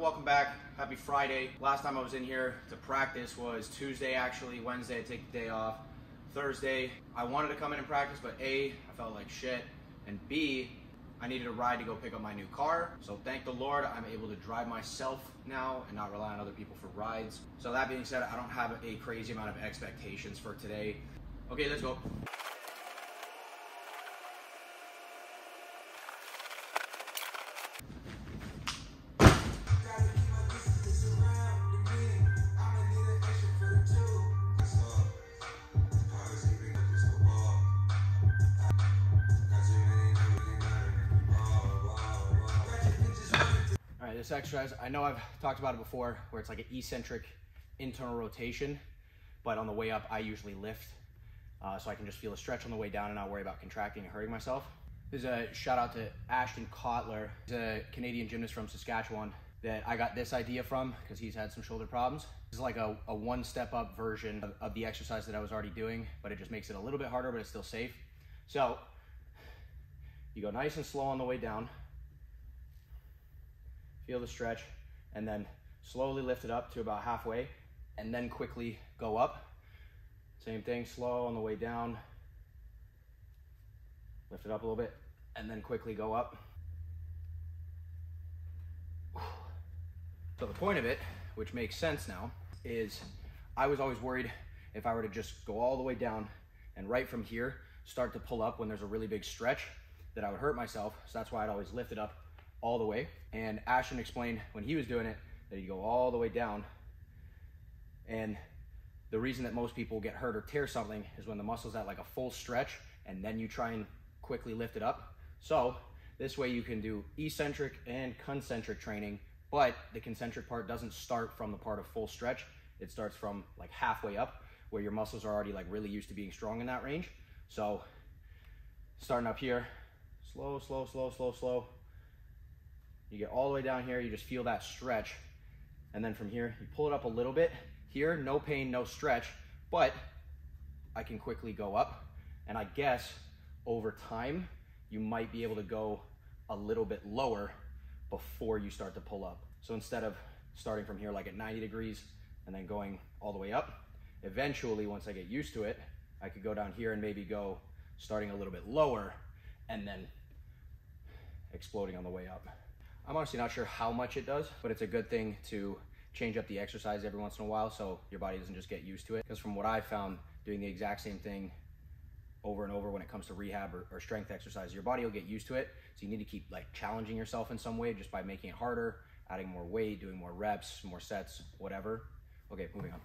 welcome back. Happy Friday. Last time I was in here to practice was Tuesday actually. Wednesday I take the day off. Thursday I wanted to come in and practice, but A, I felt like shit, and B, I needed a ride to go pick up my new car. So thank the Lord I'm able to drive myself now and not rely on other people for rides. So that being said, I don't have a crazy amount of expectations for today. Okay, let's go. Exercise, I know I've talked about it before, where it's like an eccentric internal rotation, but on the way up, I usually lift, uh, so I can just feel a stretch on the way down and not worry about contracting and hurting myself. There's a shout out to Ashton Kotler, he's a Canadian gymnast from Saskatchewan that I got this idea from because he's had some shoulder problems. It's like a, a one step up version of, of the exercise that I was already doing, but it just makes it a little bit harder, but it's still safe. So you go nice and slow on the way down, feel the stretch, and then slowly lift it up to about halfway, and then quickly go up. Same thing, slow on the way down, lift it up a little bit, and then quickly go up. So the point of it, which makes sense now, is I was always worried if I were to just go all the way down and right from here start to pull up when there's a really big stretch that I would hurt myself. So that's why I'd always lift it up all the way. And Ashton explained when he was doing it that you go all the way down. And the reason that most people get hurt or tear something is when the muscle's at like a full stretch and then you try and quickly lift it up. So this way you can do eccentric and concentric training, but the concentric part doesn't start from the part of full stretch. It starts from like halfway up where your muscles are already like really used to being strong in that range. So starting up here, slow, slow, slow, slow, slow. You get all the way down here, you just feel that stretch. And then from here, you pull it up a little bit. Here, no pain, no stretch, but I can quickly go up. And I guess over time, you might be able to go a little bit lower before you start to pull up. So instead of starting from here like at 90 degrees and then going all the way up, eventually once I get used to it, I could go down here and maybe go starting a little bit lower and then exploding on the way up. I'm honestly not sure how much it does, but it's a good thing to change up the exercise every once in a while so your body doesn't just get used to it. Because from what I found, doing the exact same thing over and over when it comes to rehab or, or, strength exercise, your body will get used to it. So you need to keep like challenging yourself in some way just by making it harder, adding more weight, doing more reps, more sets, whatever. Okay, moving on.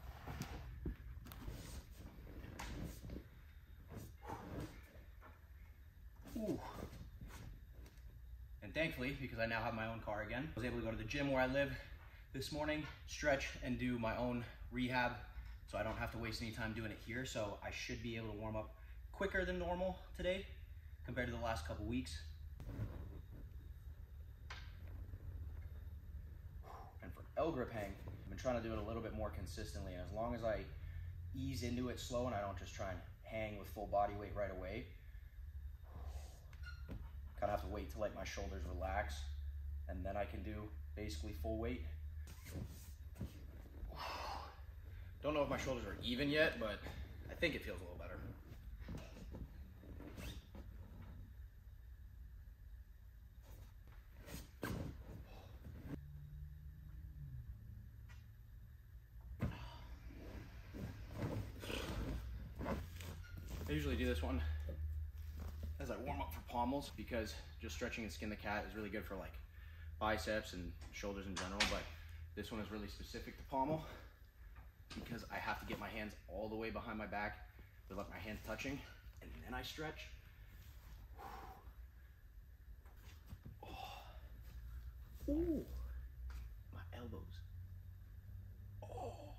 Ooh. Thankfully, because I now have my own car again, I was able to go to the gym where I live this morning, stretch and do my own rehab so I don't have to waste any time doing it here. So I should be able to warm up quicker than normal today compared to the last couple weeks. And for L grip hang, I've been trying to do it a little bit more consistently. And as long as I ease into it slow and I don't just try and hang with full body weight right away, kind of have to wait to let my shoulders relax and then I can do basically full weight. Don't know if my shoulders are even yet, but I think it feels a little better. I usually do this one as I warm up for pommels because just stretching and skin the cat is really good for like biceps and shoulders in general, but this one is really specific to pommel because I have to get my hands all the way behind my back without my hands touching, and then I stretch. Oh. Ooh, my elbows. Oh.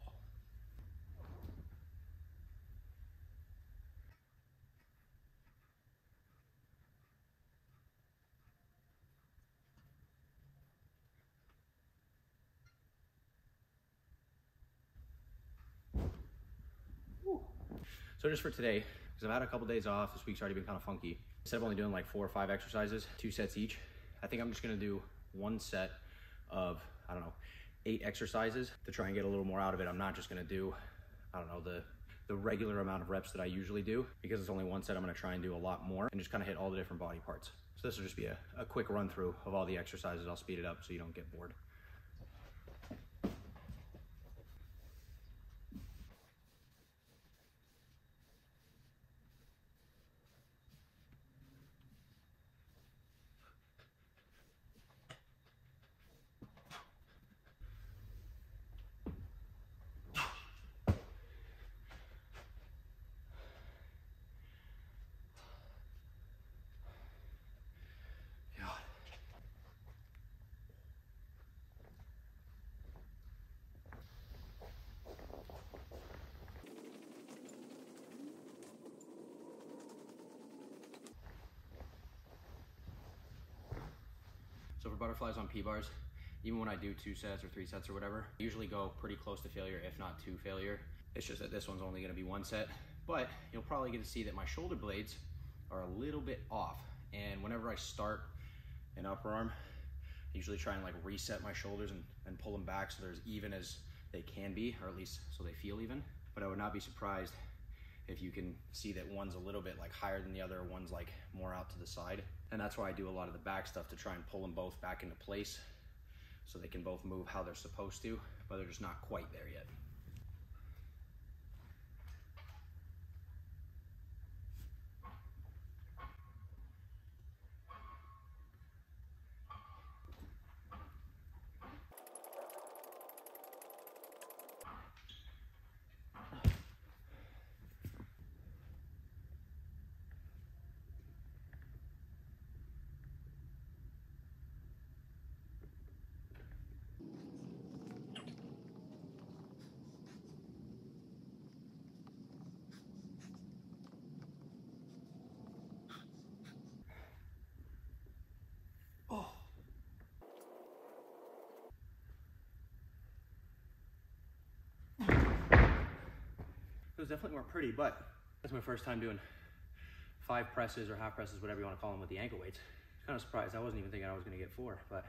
So just for today, because I've had a couple days off, this week's already been kind of funky. Instead of only doing like four or five exercises, two sets each, I think I'm just gonna do one set of I don't know, eight exercises to try and get a little more out of it. I'm not just gonna do, I don't know, the the regular amount of reps that I usually do because it's only one set. I'm gonna try and do a lot more and just kind of hit all the different body parts. So this will just be a, a quick run through of all the exercises. I'll speed it up so you don't get bored. Butterflies on P-bars, even when I do two sets or three sets or whatever, I usually go pretty close to failure, if not to failure. It's just that this one's only gonna be one set, but you'll probably get to see that my shoulder blades are a little bit off. And whenever I start an upper arm, I usually try and like reset my shoulders and, and pull them back so they're as even as they can be, or at least so they feel even. But I would not be surprised if you can see that one's a little bit like higher than the other, one's like more out to the side. And that's why I do a lot of the back stuff to try and pull them both back into place so they can both move how they're supposed to, but they're just not quite there yet. Was definitely more pretty, but that's my first time doing five presses or half presses, whatever you want to call them with the ankle weights. Kind of surprised. I wasn't even thinking I was going to get four, but.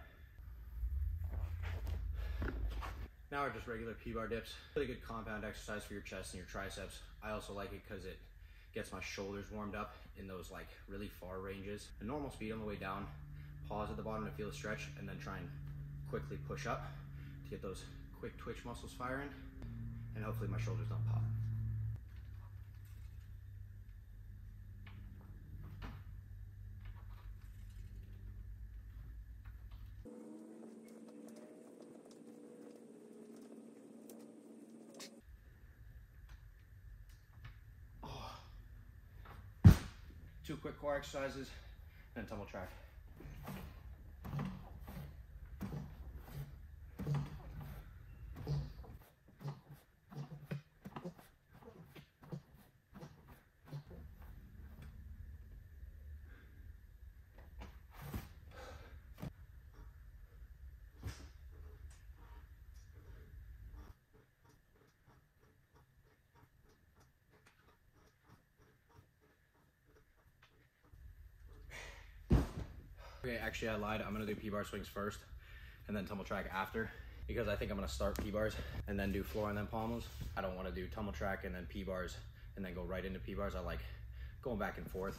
Now are just regular P-bar dips. Really good compound exercise for your chest and your triceps. I also like it because it gets my shoulders warmed up in those like really far ranges. Normal speed on the way down, pause at the bottom to feel a stretch, and then try and quickly push up to get those quick twitch muscles firing, and hopefully my shoulders don't pop. Two quick core exercises, then tumble track. Actually I lied. I'm gonna do P-bar swings first and then tumble track after because I think I'm gonna start P-bars and then do floor and then pommels. I don't wanna do tumble track and then P-bars and then go right into P-bars. I like going back and forth.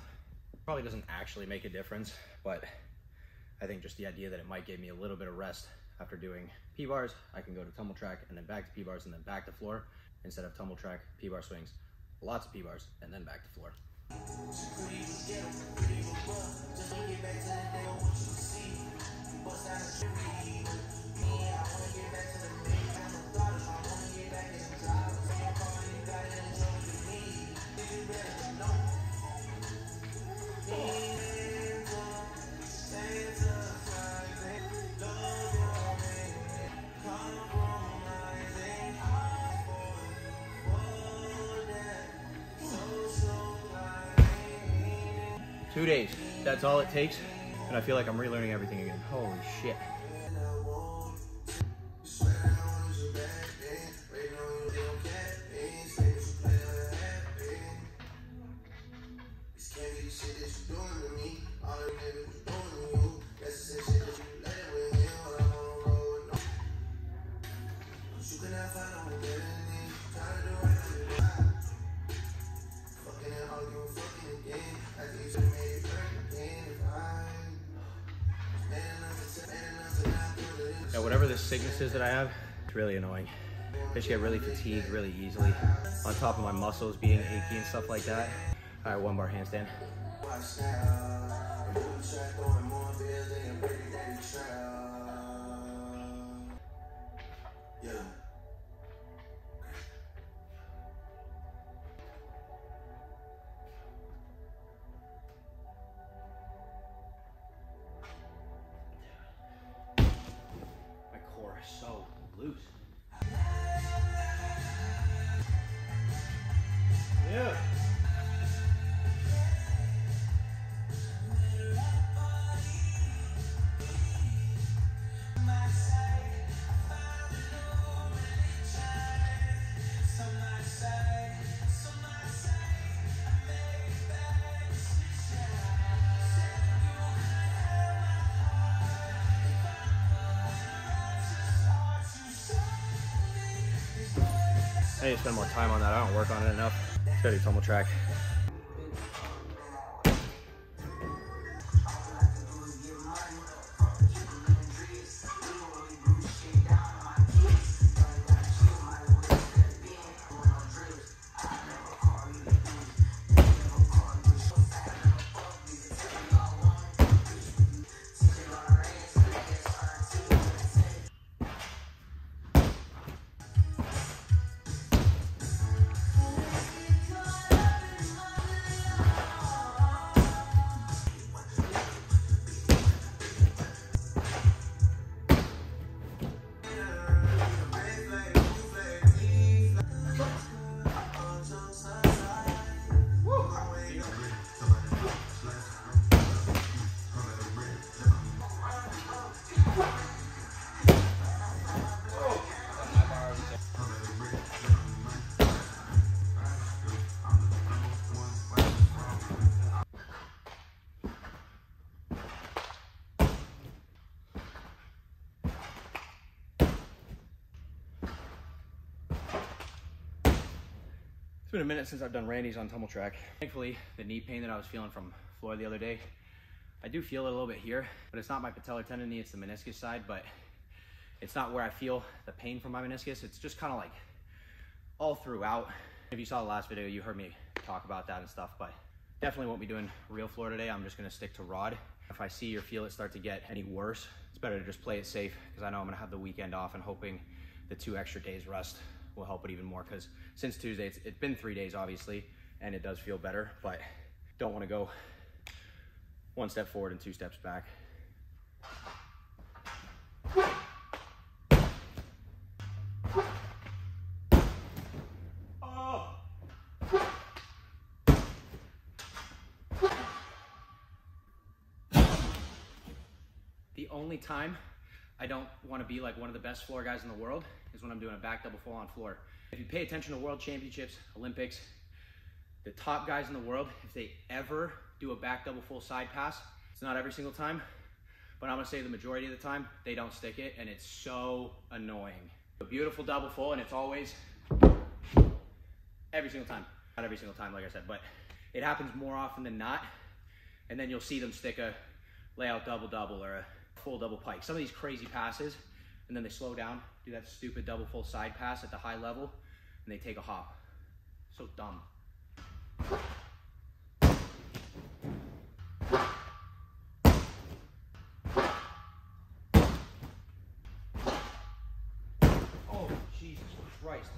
Probably doesn't actually make a difference, but I think just the idea that it might give me a little bit of rest after doing P-bars, I can go to tumble track and then back to P-bars and then back to floor instead of tumble track, P-bar swings, lots of P-bars, and then back to floor. Bust out of the street, yeah, I wanna get back to the Two days. That's all it takes. And I feel like I'm relearning everything again. Holy shit. That I have, it's really annoying. I just get really fatigued really easily. On top of my muscles being achy and stuff like that. All right, one bar handstand. I need to spend more time on that. I don't work on it enough. Steady tumble track. Been a minute since I've done Randy's on tumble track. Thankfully, the knee pain that I was feeling from Floyd the other day, I do feel it a little bit here, but it's not my patellar tendon knee, it's the meniscus side, but it's not where I feel the pain from my meniscus. It's just kind of like all throughout. If you saw the last video, you heard me talk about that and stuff, but definitely won't be doing real floor today. I'm just gonna stick to rod. If I see or feel it start to get any worse, it's better to just play it safe because I know I'm gonna have the weekend off and hoping the two extra days rest will help it even more because since Tuesday, it's, it's been three days obviously, and it does feel better, but don't wanna go one step forward and two steps back. The only time I don't want to be like one of the best floor guys in the world is when I'm doing a back double full on floor. If you pay attention to world championships, Olympics, the top guys in the world, if they ever do a back double full side pass, it's not every single time, but I'm gonna say the majority of the time, they don't stick it, and it's so annoying. A beautiful double full, and it's always every single time. Not every single time, like I said, but it happens more often than not. And then you'll see them stick a layout double double or a full double pike. Some of these crazy passes, and then they slow down, do that stupid double full side pass at the high level, and they take a hop. So dumb. Oh, Jesus Christ.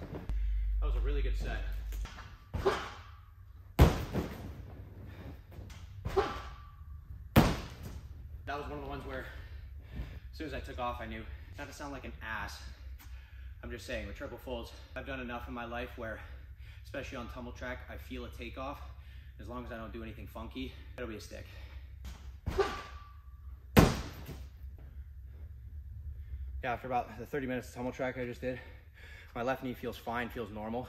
That was a really good set. That was one of the ones where soon as I took off, I knew not to sound like an ass. I'm just saying with triple fulls, I've done enough in my life where, especially on tumble track, I feel a takeoff. As long as I don't do anything funky, it'll be a stick. Yeah, after about the 30 minutes of tumble track I just did, my left knee feels fine, feels normal.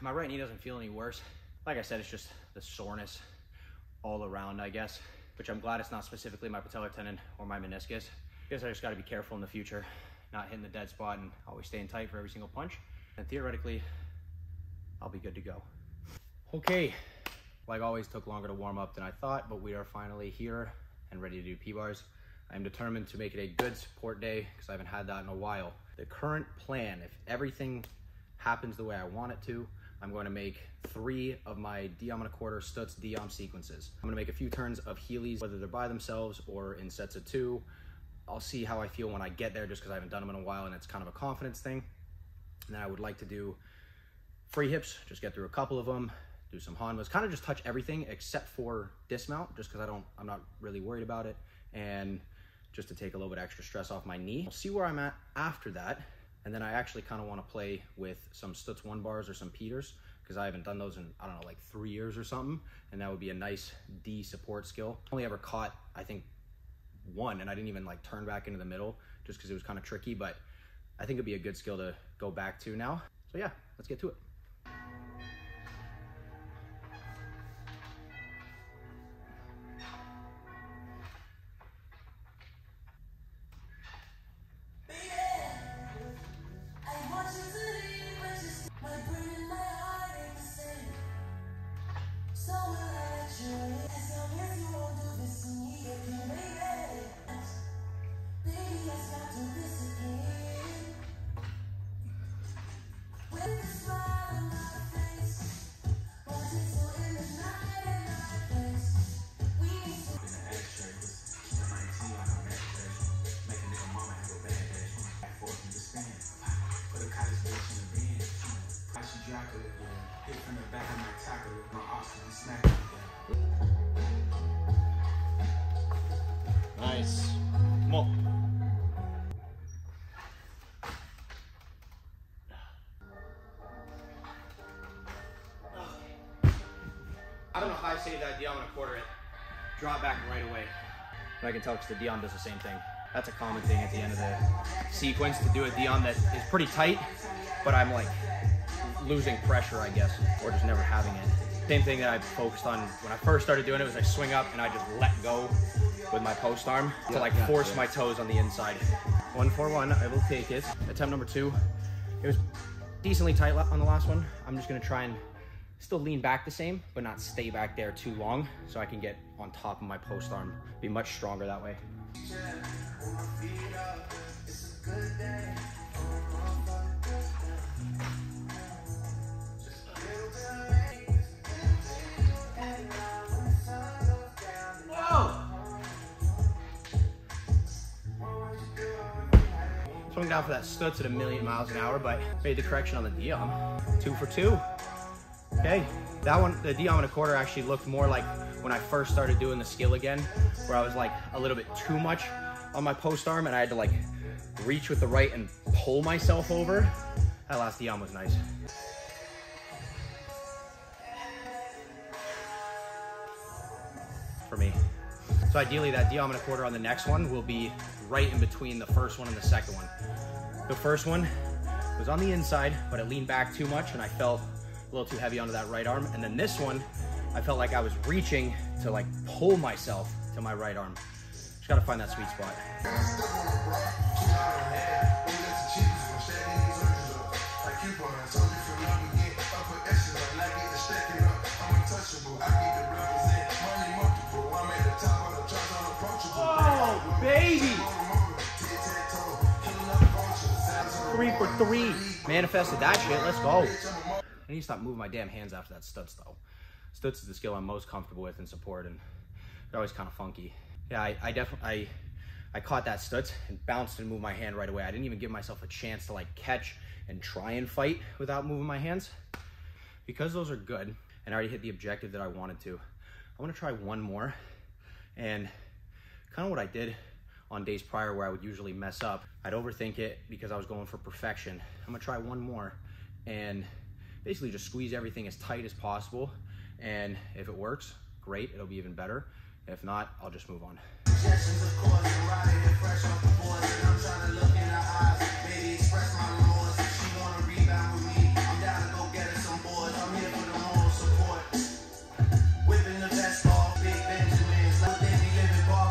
My right knee doesn't feel any worse. Like I said, it's just the soreness all around, I guess, which I'm glad it's not specifically my patellar tendon or my meniscus. I guess I just gotta be careful in the future, not hitting the dead spot and always staying tight for every single punch. And theoretically, I'll be good to go. Okay, like always, took longer to warm up than I thought, but we are finally here and ready to do P-bars. I'm determined to make it a good support day because I haven't had that in a while. The current plan, if everything happens the way I want it to, I'm going to make three of my Diom and a quarter Stutz Diom sequences. I'm gonna make a few turns of Healys, whether they're by themselves or in sets of two. I'll see how I feel when I get there just because I haven't done them in a while and it's kind of a confidence thing. And then I would like to do free hips, just get through a couple of them, do some Hanmas, kind of just touch everything except for dismount, just because I don't, I'm not really worried about it. And just to take a little bit extra stress off my knee. I'll see where I'm at after that. And then I actually kind of want to play with some Stutz one bars or some Peters because I haven't done those in, I don't know, like three years or something. And that would be a nice D support skill. Only ever caught, I think, one, and I didn't even like turn back into the middle just because it was kind of tricky, but I think it'd be a good skill to go back to now. So yeah, let's get to it. I don't know how I saved that Diom and a quarter it. Draw back right away. But I can tell because the Diom does the same thing. That's a common thing at the end of the sequence to do a Diom that is pretty tight, but I'm like losing pressure, I guess, or just never having it. Same thing that I focused on when I first started doing it was I swing up and I just let go with my post arm to like yeah, force yeah. my toes on the inside. One for one, I will take it. Attempt number two. It was decently tight on the last one. I'm just gonna try and still lean back the same, but not stay back there too long so I can get on top of my post arm, be much stronger that way. Swung down for that Stutz at a million miles an hour, but made the correction on the Diom. Two for two. Okay, that one, the Diom and a quarter actually looked more like when I first started doing the skill again, where I was like a little bit too much on my post arm and I had to like reach with the right and pull myself over. That last Diom was nice. For me. So ideally that Diom and a quarter on the next one will be right in between the first one and the second one. The first one was on the inside, but it leaned back too much and I felt a little too heavy onto that right arm. And then this one, I felt like I was reaching to like pull myself to my right arm. Just gotta find that sweet spot. Oh, baby! Three for three. Manifested that shit. Let's go. I need to stop moving my damn hands after that Stutz though. Stutz is the skill I'm most comfortable with in support, and they're always kind of funky. Yeah, I, I definitely I I caught that Stutz and bounced and moved my hand right away. I didn't even give myself a chance to like catch and try and fight without moving my hands. Because those are good, and I already hit the objective that I wanted to. I want to try one more, and kind of what I did on days prior where I would usually mess up. I'd overthink it because I was going for perfection. I'm gonna try one more and basically just squeeze everything as tight as possible. And if it works, great, it'll be even better. If not, I'll just move on.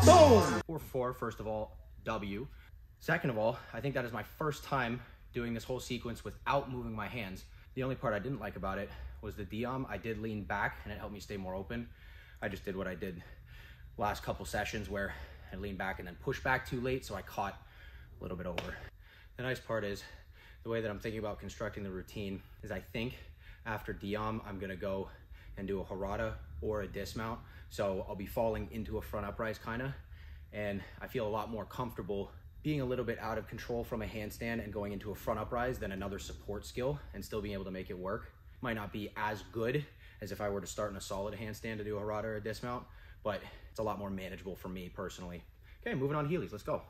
Boom! 4 4, first of all, W. Second of all, I think that is my first time doing this whole sequence without moving my hands. The only part I didn't like about it was the Diom. I did lean back and it helped me stay more open. I just did what I did last couple sessions where I leaned back and then pushed back too late, so I caught a little bit over. The nice part is the way that I'm thinking about constructing the routine is I think after Diam, I'm gonna go and do a Harada or a dismount. So I'll be falling into a front uprise kinda, and I feel a lot more comfortable being a little bit out of control from a handstand and going into a front uprise than another support skill and still being able to make it work. Might not be as good as if I were to start in a solid handstand to do a Harada or a dismount, but it's a lot more manageable for me personally. Okay, moving on Healys, let's go.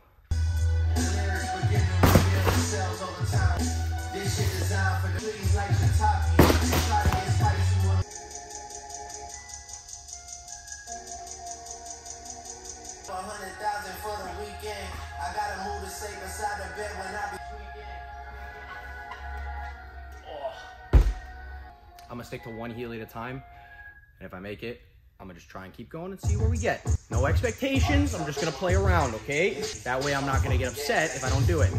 I gotta move to stay beside the bed when I be. I'm gonna stick to one Healy at a time. And if I make it, I'm gonna just try and keep going and see where we get. No expectations, I'm just gonna play around, okay? That way I'm not gonna get upset if I don't do it.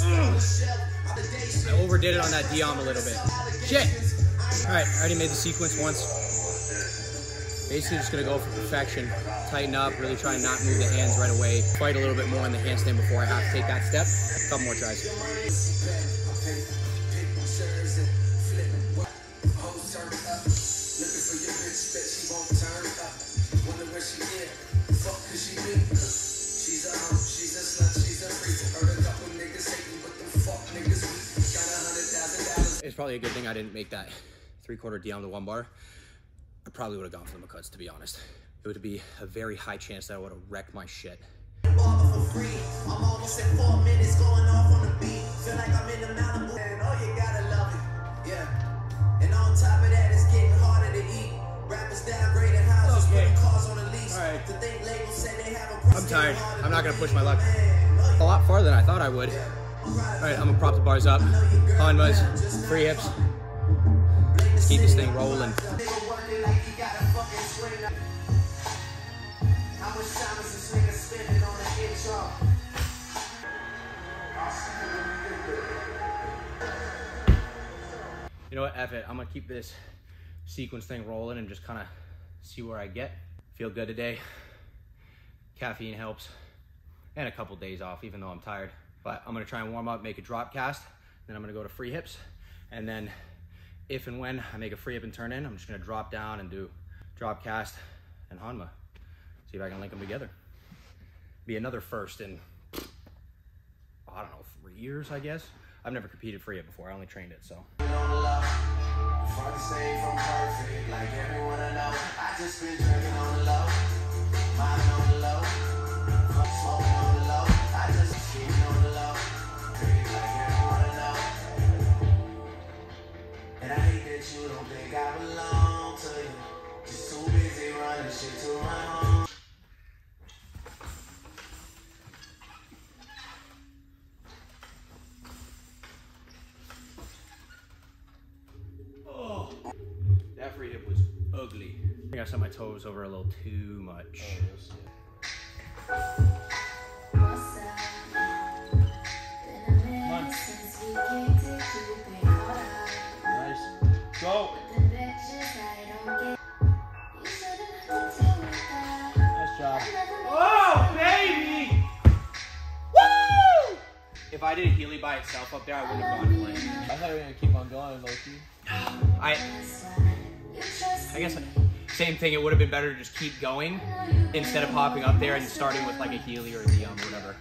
Mm. I overdid it on that Diam a little bit. Shit! Alright, I already made the sequence once. Basically just gonna go for perfection. Tighten up, really try and not move the hands right away. Fight a little bit more in the handstand before I have to take that step. A couple more tries. It's probably a good thing I didn't make that three quarter D on the one bar. I probably would have gone for the Makuts, to be honest. It would be a very high chance that I would have wrecked my shit. I'm almost at four minutes going off on the beat. Feel like I'm in the Malibu. And you gotta love it. Yeah. And on top of that, it's getting harder to eat. Rappers downgraded houses, okay. cars on the lease. All right. To think labels say they have a I'm tired. I'm not gonna push my luck. A lot farther than I thought I would. All right, I'm gonna prop the bars up. Hanmas, free hips. Let's keep this thing rolling. You know what, F it. I'm gonna keep this sequence thing rolling and just kind of see where I get. Feel good today. Caffeine helps. And a couple days off, even though I'm tired. But I'm gonna try and warm up, make a drop cast, then I'm gonna go to free hips, and then if and when I make a free hip and turn in, I'm just gonna drop down and do drop cast and Hanma. See if I can link them together. Be another first in, I don't know, three years, I guess. I've never competed free hip before, I only trained it, so. I set my toes over a little too much. Oh. Go. Nice job. Baby! Woo! If I did a Healy by itself up there, I wouldn't have gone same thing, it would have been better to just keep going instead of hopping up there and starting with like a Healy or a Diam or whatever.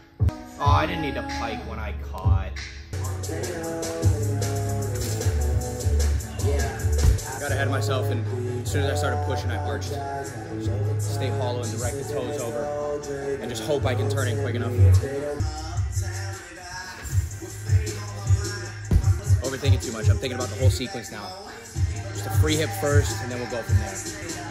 Oh, I didn't need to pike when I caught. Got ahead of myself and as soon as I started pushing, I arched. stay hollow and direct the toes over and just hope I can turn in quick enough. Overthinking too much. I'm thinking about the whole sequence now. Just a free hip first, and then we'll go from there.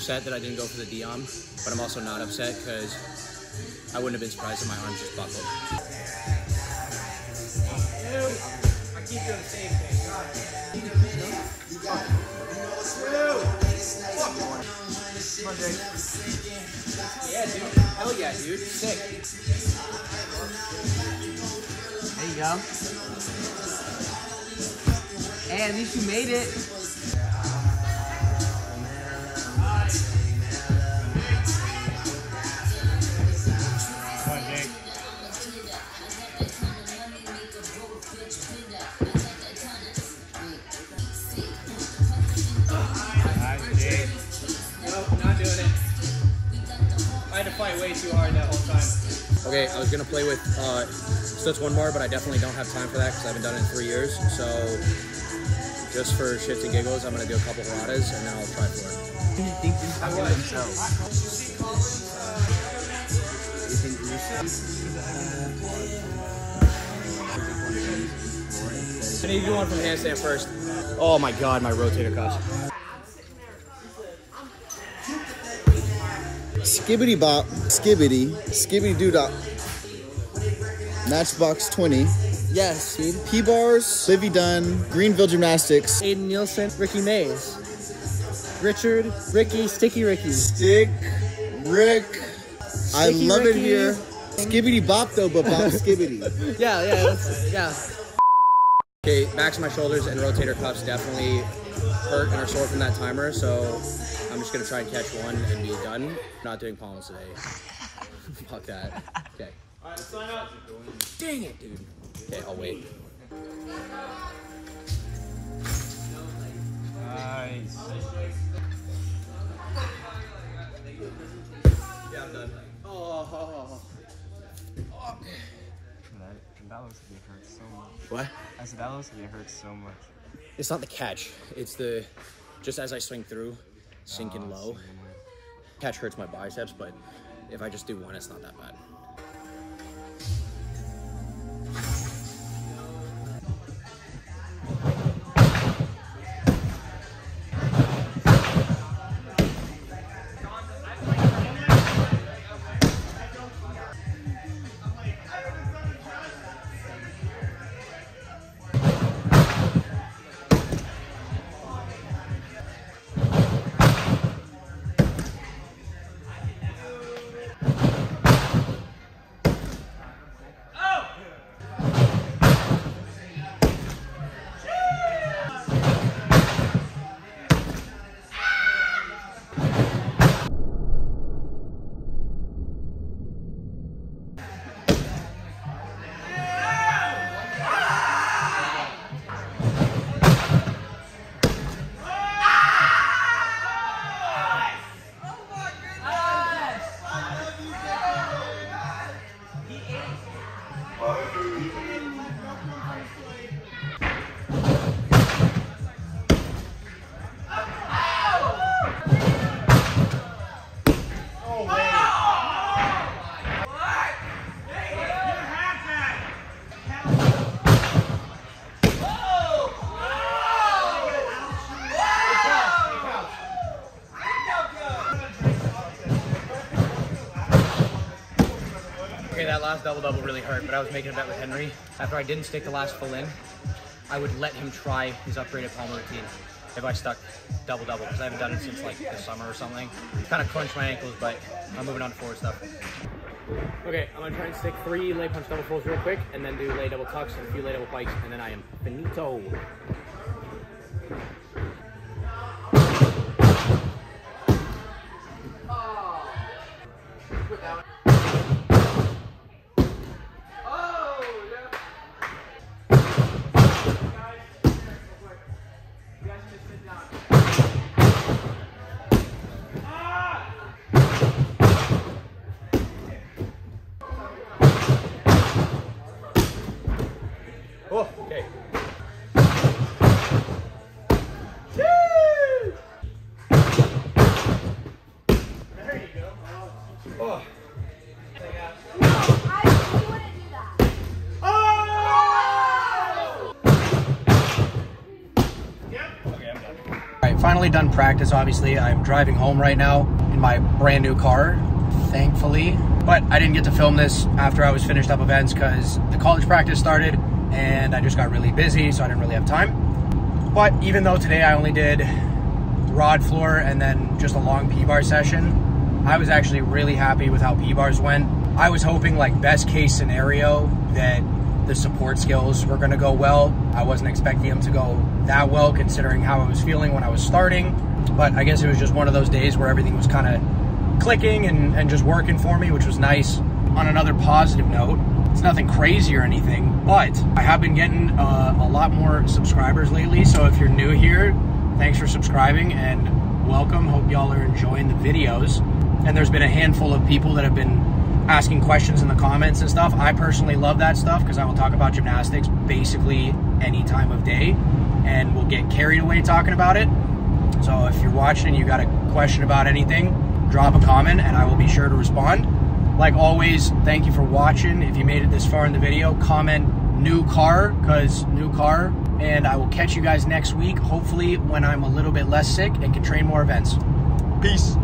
Upset that I didn't go for the Dion, but I'm also not upset because I wouldn't have been surprised if my arms just buckled. I keep doing the same thing. Yeah, dude. Hell yeah, dude. Sick. There you go. Hey, at least you made it. Fight way too hard that whole time. Okay, I was gonna play with uh, Stutz one bar, but I definitely don't have time for that because I haven't done it in three years. So, just for shits and giggles, I'm gonna do a couple haradas and then I'll try for it. you think these talking about themselves? You think I need to do one from handstand first. Oh my god, my rotator cuffs. Skibbity bop, skibbity, skibbity doo dah. Matchbox 20. Yes, dude. P bars, Livy Dunn, Greenville Gymnastics. Aiden Nielsen, Ricky Mays. Richard, Ricky, Sticky Ricky. Stick, Rick. I love Ricky. it here. Skibbity bop though, but bop skibbity. Yeah, yeah, that's, yeah. Okay, backs of my shoulders and rotator cuffs definitely hurt and are sore from that timer, so I'm just gonna try and catch one and be done. Not doing palms today. Fuck that. Okay. Dang it, dude. Okay, I'll wait. Nice. Yeah, I'm done. Oh. That, that looks like it hurts so much. What? I said that looks like it hurts so much. It's not the catch. It's the just as I swing through, sinking low. Catch hurts my biceps, but if I just do one, it's not that bad. Last double double really hurt, but I was making a bet with Henry. After I didn't stick the last full in, I would let him try his upgraded palm routine if I stuck double double because I haven't done it since like the summer or something. Kind of crunched my ankles, but I'm moving on to forward stuff. Okay, I'm gonna try and stick three lay punch double pulls real quick, and then do lay double tucks and a few lay double pikes, and then I am finito. Finally done practice, obviously. I'm driving home right now in my brand new car, thankfully. But I didn't get to film this after I was finished up events because the college practice started and I just got really busy, so I didn't really have time. But even though today I only did rod floor and then just a long P-bar session, I was actually really happy with how P-bars went. I was hoping like best case scenario that the support skills were gonna go well. I wasn't expecting them to go that well considering how I was feeling when I was starting. But I guess it was just one of those days where everything was kind of clicking and, and just working for me, which was nice. On another positive note, it's nothing crazy or anything, but I have been getting uh, a lot more subscribers lately. So if you're new here, thanks for subscribing and welcome. Hope y'all are enjoying the videos. And there's been a handful of people that have been asking questions in the comments and stuff. I personally love that stuff because I will talk about gymnastics basically any time of day and we'll get carried away talking about it. So if you're watching and you got a question about anything, drop a comment and I will be sure to respond. Like always, thank you for watching. If you made it this far in the video, comment new car because new car and I will catch you guys next week hopefully when I'm a little bit less sick and can train more events. Peace.